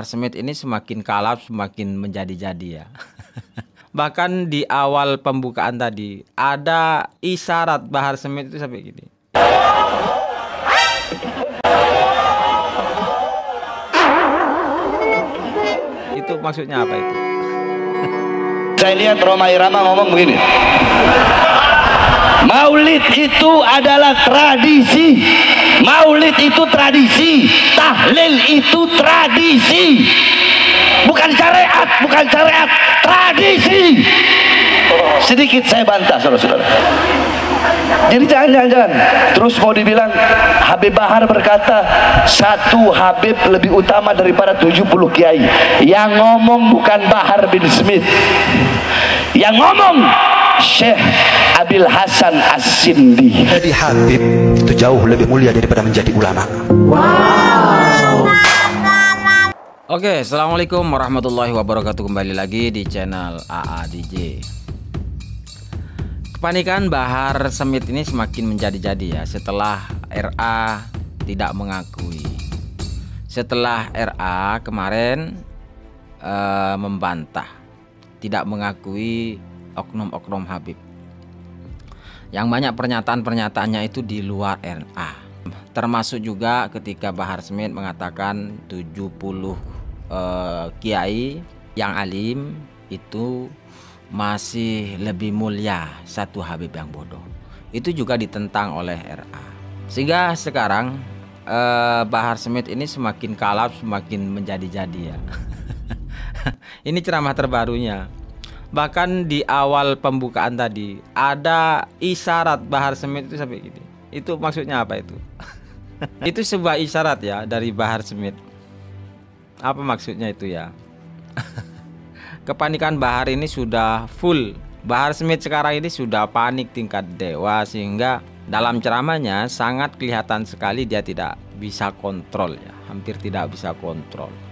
Smith ini semakin kalah semakin menjadi-jadi ya. Bahkan di awal pembukaan tadi ada isyarat Bahar Smith itu sampai gini. itu maksudnya apa itu? Saya lihat Roma Irama ngomong begini. Maulid itu adalah tradisi Maulid itu tradisi, tahlil itu tradisi. Bukan syariat, bukan syariat, tradisi. Sedikit saya bantah saudara-saudara. Jadi jangan-jangan terus mau dibilang Habib Bahar berkata satu Habib lebih utama daripada 70 kiai. Yang ngomong bukan Bahar bin Smith. Yang ngomong Syekh Abil Hasan As-Sindi. Jadi Habib itu jauh lebih mulia daripada menjadi ulama. Wow. Oke, assalamualaikum warahmatullahi wabarakatuh. Kembali lagi di channel AA DJ. Kepanikan Bahar Semit ini semakin menjadi-jadi ya setelah RA tidak mengakui. Setelah RA kemarin uh, membantah tidak mengakui oknum-oknum Habib yang banyak pernyataan-pernyataannya itu di luar RA termasuk juga ketika Bahar Smith mengatakan 70 eh, kiai yang alim itu masih lebih mulia satu Habib yang bodoh. Itu juga ditentang oleh RA sehingga sekarang eh, Bahar Smith ini semakin kalah semakin menjadi-jadi ya. Ini ceramah terbarunya bahkan di awal pembukaan tadi ada isyarat Bahar Smith itu sampai gini. Itu maksudnya apa itu? Itu sebuah isyarat ya dari Bahar Smith apa maksudnya itu ya? Kepanikan Bahar ini sudah full. Bahar Smith sekarang ini sudah panik tingkat dewa sehingga dalam ceramahnya sangat kelihatan sekali dia tidak bisa kontrol ya. Hampir tidak bisa kontrol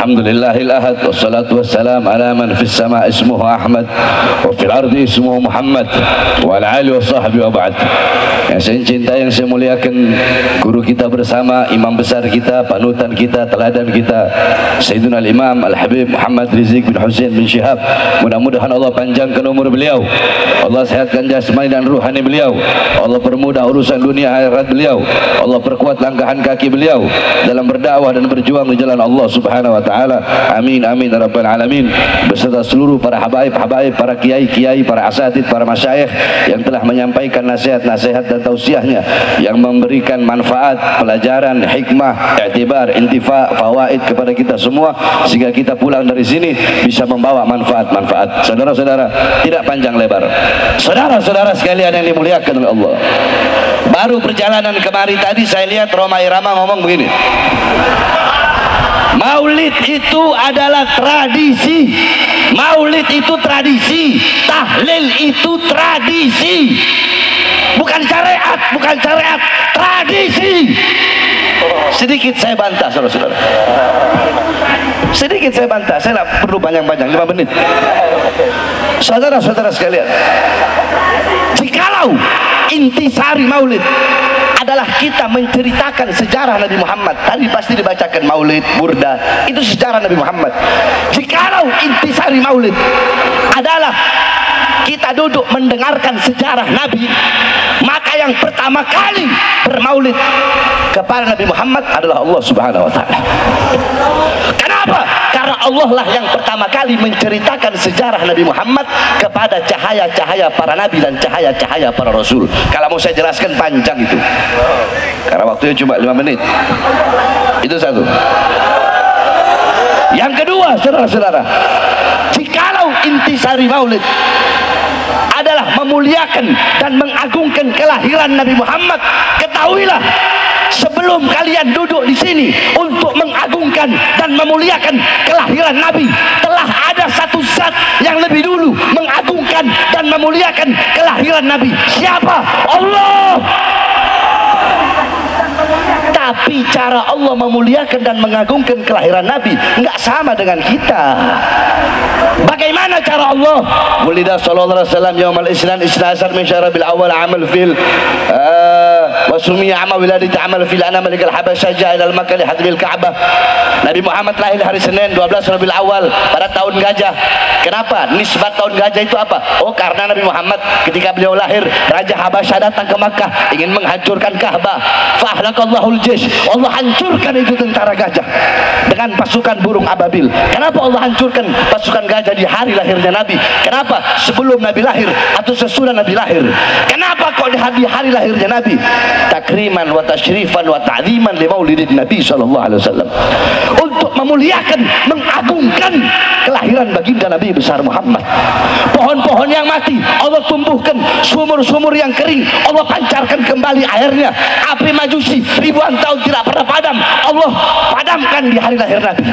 Wassalatu wassalam ala man fis sama ismuhu Ahmad Wa fil ardi ismuhu Muhammad Wa ala alihi wa sahbihi wa ba'd. Yang saya cinta, yang saya muliakan Guru kita bersama, imam besar kita Panutan kita, teladan kita Sayyidina al-imam al-habib Muhammad Rizik bin Hussein bin Syihab Mudah-mudahan Allah panjangkan umur beliau. Allah sehatkan jasmani dan ruhani beliau. Allah permudah urusan dunia akhirat beliau. Allah perkuat langkahan kaki beliau. Dalam berdakwah dan berjuang di jalan Allah subhanahu wa ta'ala Amin amin ya rabbal alamin Beserta seluruh para habaib-habaib Para kiai-kiai, para asatid, para masyayikh Yang telah menyampaikan nasihat-nasihat dan tausiahnya yang memberikan manfaat, pelajaran, hikmah, iktibar, intifa, fawaid kepada kita semua sehingga kita pulang dari sini bisa membawa manfaat-manfaat. Saudara-saudara, tidak panjang lebar. Saudara-saudara sekalian yang dimuliakan oleh Allah. Baru perjalanan kemari tadi saya lihat Roma Irama ngomong begini. Maulid itu adalah tradisi. Maulid itu tradisi. Tahlil itu tradisi bukan syariat, bukan syariat, tradisi. Sedikit saya bantah, saudara-saudara. Sedikit saya bantah, saya tidak perlu panjang-panjang, lima menit. Saudara-saudara sekalian, jikalau intisari maulid adalah kita menceritakan sejarah Nabi Muhammad. Tadi pasti dibacakan maulid, burda. Itu sejarah Nabi Muhammad. Jikalau intisari maulid adalah kita duduk mendengarkan sejarah Nabi maka yang pertama kali bermaulid kepada Nabi Muhammad adalah Allah subhanahu wa ta'ala. Kenapa? karena Allah lah yang pertama kali menceritakan sejarah Nabi Muhammad kepada cahaya-cahaya para Nabi dan cahaya-cahaya para Rasul. Kalau mau saya jelaskan panjang itu. Karena waktunya cuma 5 menit. Itu satu. Yang kedua saudara-saudara jikalau intisari maulid adalah memuliakan dan mengagungkan kelahiran Nabi Muhammad ketahuilah sebelum kalian duduk di sini untuk mengagungkan dan memuliakan kelahiran Nabi telah ada satu zat yang lebih dulu mengagungkan dan memuliakan kelahiran Nabi. Siapa? Allah! Tapi cara Allah memuliakan dan mengagungkan kelahiran Nabi nggak sama dengan kita. Bagaimana cara Allah? Mulida sallallahu alaihi wasallam yaumal isnan isna asar min syarabil awal amal fil amal wiladati amal fil ana malikal habasyah ja'a ilal makkah li hadmil ka'bah. Nabi Muhammad lahir hari Senin 12 Rabiul Awal pada tahun gajah. Kenapa? Nisbat tahun gajah itu apa? Oh karena Nabi Muhammad ketika beliau lahir Raja Habasyah datang ke Makkah ingin menghancurkan Ka'bah. Fahlakallahul jish Allah hancurkan itu tentara gajah dengan pasukan burung ababil. Kenapa Allah hancurkan pasukan gajah di hari lahirnya Nabi? Kenapa? Sebelum Nabi lahir atau sesudah Nabi lahir? Kenapa kok di hari lahirnya Nabi takriman wa tashrifan wa ta'ziman li maulidin Nabi sallallahu alaihi wasallam. Untuk memuliakan mengagungkan kelahiran baginda Nabi besar Muhammad. Pohon-pohon yang mati Allah tumbuhkan. Sumur-sumur yang kering Allah pancarkan kembali airnya. Api majusi ribuan tahun tidak pernah padam. Allah padamkan di hari lahir Nabi.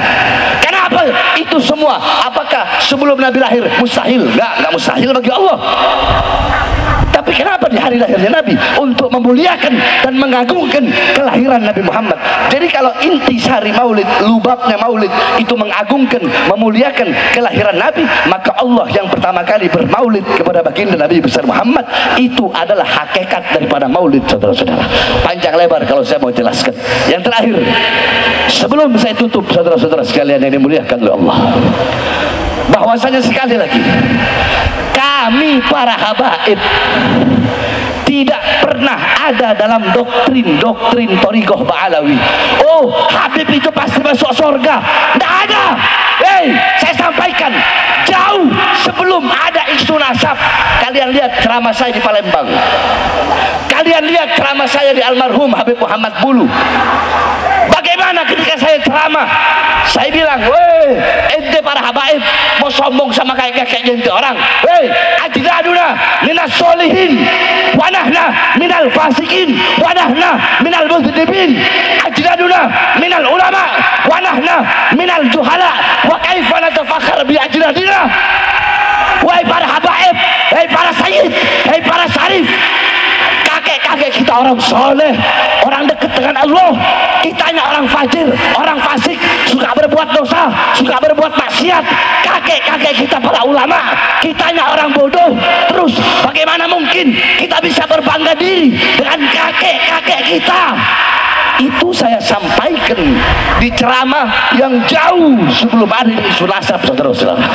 Kenapa? Itu semua. Apakah sebelum Nabi lahir? Mustahil. Enggak enggak mustahil bagi Allah kenapa di hari lahirnya Nabi? Untuk memuliakan dan mengagungkan kelahiran Nabi Muhammad. Jadi kalau inti sari maulid lubabnya maulid itu mengagungkan memuliakan kelahiran Nabi maka Allah yang pertama kali bermaulid kepada baginda Nabi besar Muhammad itu adalah hakikat daripada maulid saudara-saudara. Panjang lebar kalau saya mau jelaskan. Yang terakhir sebelum saya tutup saudara-saudara sekalian yang dimuliakan oleh Allah. Bahwasanya sekali lagi kami para habaib tidak pernah ada dalam doktrin-doktrin Torikoh Ba'alawi. Oh Habib itu pasti masuk surga tidak ada. Hei saya sampaikan. Jauh sebelum ada isu nasab kalian lihat ceramah saya di Palembang kalian lihat ceramah saya di almarhum Habib Muhammad Bulu. Bagaimana ketika saya ceramah? Saya bilang weh ente para habaib mau sombong sama kayak kayak ente orang. Weh ajdaduna minas solihin wanahna minal fasikin wanahna minal mudhibin ajdaduna minal ulama wanahna minal juhala. Wa kaifa natafakhar bi ajdadina wahai para habaib wahai para sayyid wahai para syarif kakek-kakek kita orang soleh orang dekat dengan Allah. Kitanya orang fajir orang fasik suka berbuat dosa suka berbuat maksiat. Kakek-kakek kita para ulama kitanya orang bodoh. Terus bagaimana mungkin kita bisa berbangga diri dengan kakek-kakek kita? Itu saya sampaikan di ceramah yang jauh sebelum ada isu nasab saudara-saudara